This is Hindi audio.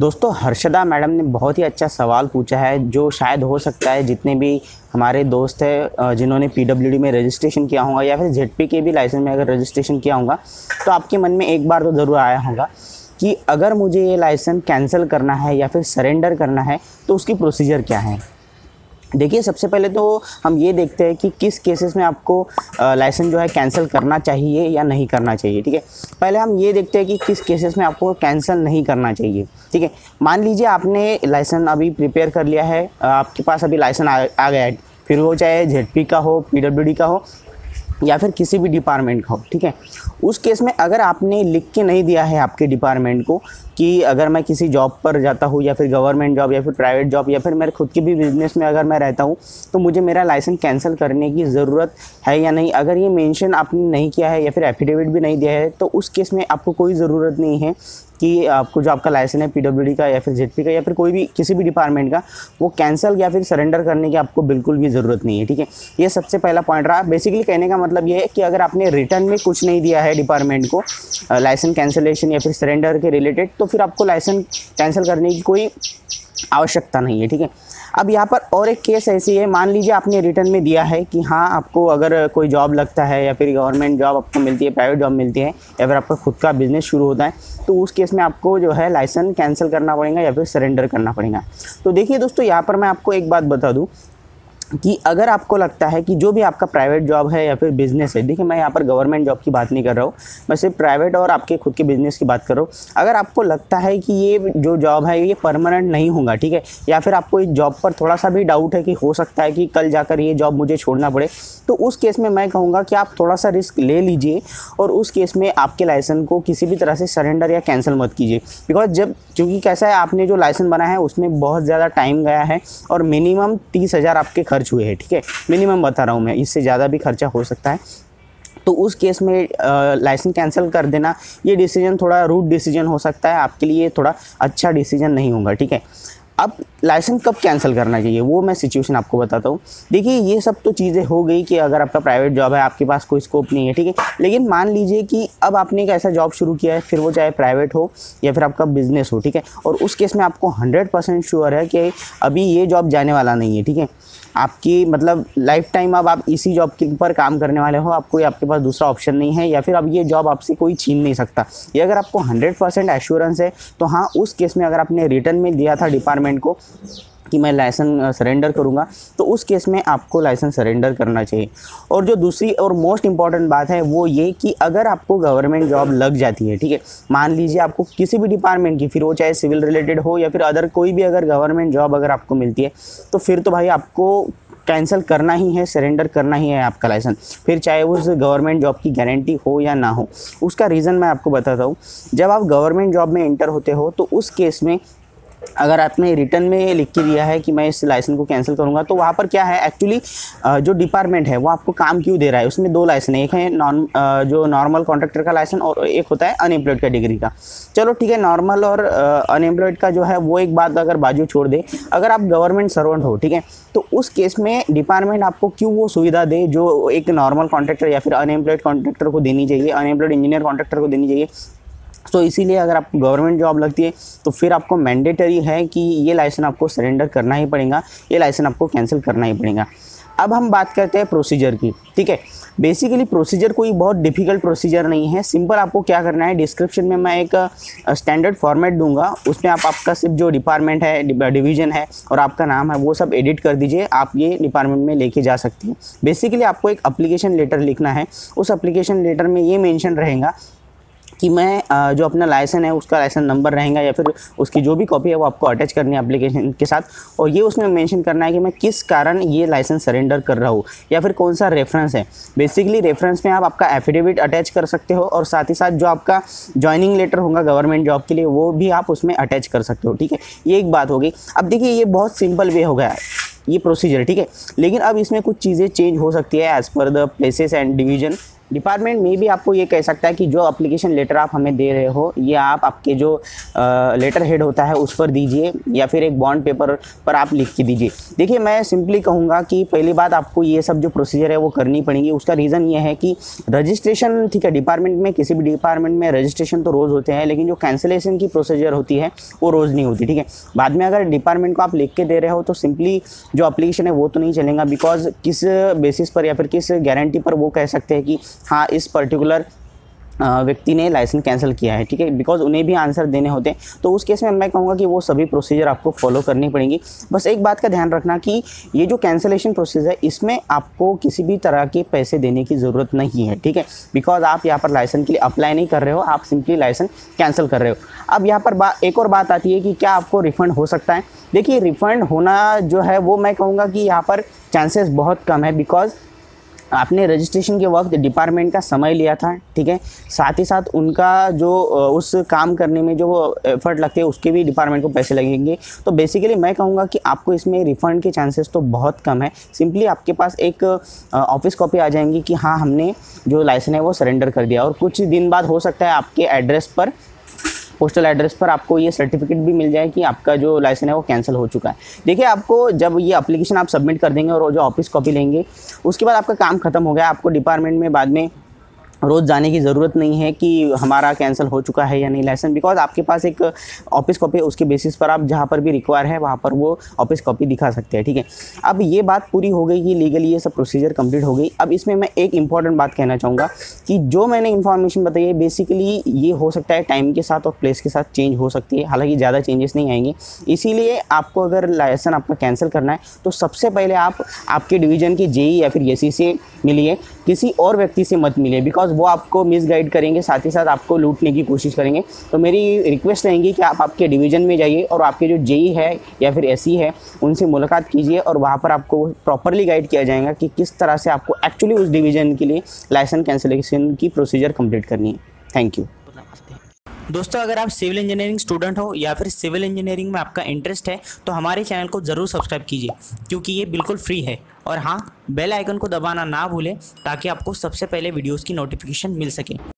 दोस्तों, हर्षदा मैडम ने बहुत ही अच्छा सवाल पूछा है, जो शायद हो सकता है जितने भी हमारे दोस्त हैं जिन्होंने पीडब्ल्यूडी में रजिस्ट्रेशन किया होगा या फिर जेडपी के भी लाइसेंस में अगर रजिस्ट्रेशन किया होगा तो आपके मन में एक बार तो ज़रूर आया होगा कि अगर मुझे ये लाइसेंस कैंसिल करना है या फिर सरेंडर करना है तो उसकी प्रोसीजर क्या है? देखिए सबसे पहले तो हम ये देखते हैं कि किस केसेस में आपको लाइसेंस जो है कैंसिल करना चाहिए या नहीं करना चाहिए ठीक है? पहले हम ये देखते हैं कि किस केसेस में आपको कैंसिल नहीं करना चाहिए ठीक है? मान लीजिए आपने लाइसेंस अभी प्रिपेयर कर लिया है आपके पास अभी लाइसेंस आ, आ गया है फिर वो चाहे जेडपी का हो पीडब्ल्यूडी का हो या फिर किसी भी डिपार्टमेंट का हो, ठीक है? उस केस में अगर आपने लिख के नहीं दिया है आपके डिपार्टमेंट को कि अगर मैं किसी जॉब पर जाता हूँ या फिर गवर्नमेंट जॉब या फिर प्राइवेट जॉब या फिर मेरे खुद के भी बिज़नेस में अगर मैं रहता हूँ तो मुझे मेरा लाइसेंस कैंसिल करने की ज़रूरत है या नहीं? अगर ये मेंशन आपने नहीं किया है या फिर एफिडेविट भी नहीं दिया है तो उस केस में आपको कोई ज़रूरत नहीं है कि आपको जो आपका लाइसेंस है पीडब्ल्यूडी का या फिर जेडपी का या फिर कोई भी किसी भी डिपार्टमेंट का, वो कैंसिल या फिर सरेंडर करने की आपको बिल्कुल भी ज़रूरत नहीं है, ठीक है? ये सबसे पहला पॉइंट रहा। बेसिकली कहने का मतलब ये है कि अगर आपने रिटर्न में कुछ नहीं दिया है डिपार्टमेंट को लाइसेंस कैंसिलेशन या फिर सरेंडर के रिलेटेड तो फिर आपको लाइसेंस कैंसिल करने की कोई आवश्यकता नहीं है, ठीक है? अब यहाँ पर और एक केस ऐसी है, मान लीजिए आपने रिटर्न में दिया है कि हाँ आपको अगर कोई जॉब लगता है या फिर गवर्नमेंट जॉब आपको मिलती है प्राइवेट जॉब मिलती है, या फिर आपका खुद का बिज़नेस शुरू होता है तो उस केस में आपको जो है लाइसेंस कैंसिल करना पड़ेगा या फिर सरेंडर करना पड़ेगा। तो देखिए दोस्तों, यहाँ पर मैं आपको एक बात बता दूँ कि अगर आपको लगता है कि जो भी आपका प्राइवेट जॉब है या फिर बिज़नेस है, देखिए मैं यहाँ पर गवर्नमेंट जॉब की बात नहीं कर रहा हूँ, मैं सिर्फ़ प्राइवेट और आपके खुद के बिज़नेस की बात कर रहा हूँ। अगर आपको लगता है कि ये जो जॉब है, ये परमानेंट नहीं होगा, ठीक है? या फिर आपको इस जॉब पर थोड़ा सा भी डाउट है कि हो सकता है कि कल जाकर ये जॉब मुझे छोड़ना पड़े तो उस केस में मैं कहूँगा कि आप थोड़ा सा रिस्क ले लीजिए और उस केस में आपके लाइसेंस को किसी भी तरह से सरेंडर या कैंसिल मत कीजिए। बिकॉज़ जब चूँकि कैसा है, आपने जो लाइसेंस बनाया है, उसमें बहुत ज़्यादा टाइम गया है और मिनिमम तीस आपके खर्च हुए हैं, ठीक है? मिनिमम बता रहा हूँ मैं, इससे ज़्यादा भी खर्चा हो सकता है। तो उस केस में लाइसेंस कैंसिल कर देना। ये डिसीज़न थोड़ा रूट डिसीज़न हो सकता है, आपके लिए थोड़ा अच्छा डिसीज़न नहीं होगा, ठीक है? अब लाइसेंस कब कैंसिल करना चाहिए, वो मैं सिचुएशन आपको बताता हूँ। देखिए, ये सब तो चीज़ें हो गई कि अगर आपका प्राइवेट जॉब है, आपके पास कोई स्कोप नहीं है, ठीक है? लेकिन मान लीजिए कि अब आपने एक ऐसा जॉब शुरू किया है, फिर वो चाहे प्राइवेट हो या फिर आपका बिज़नेस हो, ठीक है? और उस केस में आपको हंड्रेड परसेंट श्योर है कि अभी ये जॉब जाने वाला नहीं है, ठीक है? आपकी मतलब लाइफ टाइम अब आप इसी जॉब के ऊपर काम करने वाले हो, आपको आपके पास दूसरा ऑप्शन नहीं है, या फिर अब ये जॉब आपसे कोई छीन नहीं सकता। ये अगर आपको हंड्रेड परसेंट एश्योरेंस है तो हाँ उस केस में अगर आपने रिटर्न में दिया था डिपार्टमेंट को कि मैं लाइसेंस सरेंडर करूँगा तो उस केस में आपको लाइसेंस सरेंडर करना चाहिए। और जो दूसरी और मोस्ट इंपॉर्टेंट बात है, वो ये कि अगर आपको गवर्नमेंट जॉब लग जाती है, ठीक है, मान लीजिए आपको किसी भी डिपार्टमेंट की, फिर वो चाहे सिविल रिलेटेड हो या फिर अदर कोई भी अगर गवर्नमेंट जॉब अगर आपको मिलती है तो फिर तो भाई आपको कैंसिल करना ही है सरेंडर करना ही है आपका लाइसेंस फिर चाहे उस गवर्नमेंट जॉब की गारंटी हो या ना हो, उसका रीज़न मैं आपको बताता हूँ। जब आप गवर्नमेंट जॉब में इंटर होते हो तो उस केस में अगर आपने रिटर्न में लिख के दिया है कि मैं इस लाइसेंस को कैंसिल करूँगा तो वहाँ पर क्या है? एक्चुअली जो डिपार्टमेंट है, वो आपको काम क्यों दे रहा है? उसमें दो लाइसेंस एक है नॉन जो नॉर्मल कॉन्ट्रैक्टर का लाइसेंस और एक होता है अनएम्प्लॉयड कैटेगरी का। चलो ठीक है नॉर्मल और अनएम्प्लॉयड का जो है, वो एक बात अगर बाजू छोड़ दे, अगर आप गवर्नमेंट सर्वेंट हो, ठीक है तो उस केस में डिपार्टमेंट आपको क्यों वो सुविधा दे जो एक नॉर्मल कॉन्ट्रैक्टर या फिर अनएम्प्लॉयड कॉन्ट्रैक्टर को देनी चाहिए अनएम्प्लॉयड इंजीनियर कॉन्ट्रैक्टर को देनी चाहिए? तो इसीलिए अगर आपको गवर्नमेंट जॉब लगती है तो फिर आपको मैंडेटरी है कि ये लाइसेंस आपको सरेंडर करना ही पड़ेगा, ये लाइसेंस आपको कैंसिल करना ही पड़ेगा। अब हम बात करते हैं प्रोसीजर की, ठीक है? बेसिकली प्रोसीजर कोई बहुत डिफ़िकल्ट प्रोसीजर नहीं है। सिंपल आपको क्या करना है डिस्क्रिप्शन में मैं एक स्टैंडर्ड फॉर्मेट दूँगा। उसमें आप, आपका सिर्फ़ जो डिपार्टमेंट है डिवीज़न है और आपका नाम है, वो सब एडिट कर दीजिए। आप ये डिपार्टमेंट में लेके जा सकते हैं। बेसिकली आपको एक अप्लीकेशन लेटर लिखना है। उस अप्लीकेशन लेटर में ये मैंशन रहेगा कि मैं जो अपना लाइसेंस है, उसका लाइसेंस नंबर रहेगा या फिर उसकी जो भी कॉपी है, वो आपको अटैच करनी है एप्लीकेशन के साथ। और ये उसमें मेंशन करना है कि मैं किस कारण ये लाइसेंस सरेंडर कर रहा हूँ, या फिर कौन सा रेफरेंस है। बेसिकली रेफरेंस में आप आपका एफिडेविट अटैच कर सकते हो और साथ ही साथ जो आपका ज्वाइनिंग लेटर होगा गवर्नमेंट जॉब के लिए, वो भी आप उसमें अटैच कर सकते हो, ठीक है? ये एक बात होगी अब देखिए, ये बहुत सिंपल वे हो गया है, ये प्रोसीजर ठीक है? लेकिन अब इसमें कुछ चीज़ें चेंज हो सकती है as per the places and division department में भी आपको ये कह सकता है कि जो अप्लीकेशन लेटर आप हमें दे रहे हो, ये आप आपके जो लेटर हेड होता है उस पर दीजिए या फिर एक बॉन्ड पेपर पर आप लिख के दीजिए। देखिए, मैं सिंपली कहूँगा कि पहली बात आपको ये सब जो प्रोसीजर है वो करनी पड़ेगी। उसका रीज़न ये है कि रजिस्ट्रेशन ठीक है डिपार्टमेंट में, किसी भी डिपार्टमेंट में रजिस्ट्रेशन तो रोज़ होते हैं, लेकिन जो कैंसिलेशन की प्रोसीजर होती है, वो रोज़ नहीं होती, ठीक है। बाद में अगर डिपार्टमेंट को आप लिख के दे रहे हो तो सिंपली जो अप्लीकेशन है वो तो नहीं चलेगा बिकॉज़ किस बेसिस पर या फिर किस गारंटी पर वो कह सकते हैं कि हाँ इस पर्टिकुलर व्यक्ति ने लाइसेंस कैंसिल किया है, ठीक है? बिकॉज़ उन्हें भी आंसर देने होते हैं। तो उस केस में मैं कहूँगा कि वो सभी प्रोसीजर आपको फॉलो करनी पड़ेंगी। बस एक बात का ध्यान रखना कि ये जो कैंसिलेशन प्रोसेस है, इसमें आपको किसी भी तरह के पैसे देने की ज़रूरत नहीं है, ठीक है? बिकॉज़ आप यहाँ पर लाइसेंस के लिए अप्लाई नहीं कर रहे हो, आप सिंपली लाइसेंस कैंसिल कर रहे हो। अब यहाँ पर एक और बात आती है कि क्या आपको रिफ़ंड हो सकता है? देखिए रिफ़ंड होना जो है, वो मैं कहूँगा कि यहाँ पर चांसेस बहुत कम है बिकॉज़ आपने रजिस्ट्रेशन के वक्त डिपार्टमेंट का समय लिया था, ठीक है? साथ ही साथ उनका जो उस काम करने में जो एफर्ट लगते हैं, उसके भी डिपार्टमेंट को पैसे लगेंगे। तो बेसिकली मैं कहूँगा कि आपको इसमें रिफ़ंड के चांसेस तो बहुत कम है। सिंपली आपके पास एक ऑफ़िस कॉपी आ जाएँगी कि हाँ हमने जो लाइसेंस है वो सरेंडर कर दिया। और कुछ दिन बाद हो सकता है आपके एड्रेस पर पोस्टल एड्रेस पर आपको ये सर्टिफिकेट भी मिल जाए कि आपका जो लाइसेंस है वो कैंसिल हो चुका है। देखिए, आपको जब ये अप्लीकेशन आप सबमिट कर देंगे और जो ऑफ़िस कॉपी लेंगे, उसके बाद आपका काम खत्म हो गया, आपको डिपार्टमेंट में बाद में रोज़ जाने की ज़रूरत नहीं है कि हमारा कैंसिल हो चुका है या नहीं लाइसेंस बिकॉज़ आपके पास एक ऑफ़िस कॉपी है, उसके बेसिस पर आप जहाँ पर भी रिक्वायर है, वहाँ पर वो ऑफ़िस कॉपी दिखा सकते हैं, ठीक है? थीके? अब ये बात पूरी हो गई कि लीगली ये सब प्रोसीजर कंप्लीट हो गई। अब इसमें मैं एक इंपॉर्टेंट बात कहना चाहूँगा कि जो मैंने इन्फॉर्मेशन बताई है बेसिकली ये हो सकता है टाइम के साथ और प्लेस के साथ चेंज हो सकती है। हालाँकि ज़्यादा चेंजेस नहीं आएँगे। इसीलिए आपको अगर लाइसेंस आपका कैंसिल करना है तो सबसे पहले आप, आपके डिवीज़न के जेई या फिर एस से मिलिए। किसी और व्यक्ति से मत मिलिए बिकॉज़ वो आपको मिस गाइड करेंगे, साथ ही साथ आपको लूटने की कोशिश करेंगे। तो मेरी रिक्वेस्ट रहेंगी कि आप आपके डिवीज़न में जाइए और आपके जो जेई है या फिर एस है, उनसे मुलाकात कीजिए और वहाँ पर आपको प्रॉपरली गाइड किया जाएगा कि किस तरह से आपको एक्चुअली उस डिवीज़न के लिए लाइसेंस कैंसिलेशन की प्रोसीजर कंप्लीट करनी है। थैंक यू दोस्तों, अगर आप सिविल इंजीनियरिंग स्टूडेंट हो या फिर सिविल इंजीनियरिंग में आपका इंटरेस्ट है तो हमारे चैनल को ज़रूर सब्सक्राइब कीजिए, क्योंकि ये बिल्कुल फ्री है। और हाँ बेल आइकन को दबाना ना भूलें, ताकि आपको सबसे पहले वीडियोस की नोटिफिकेशन मिल सके।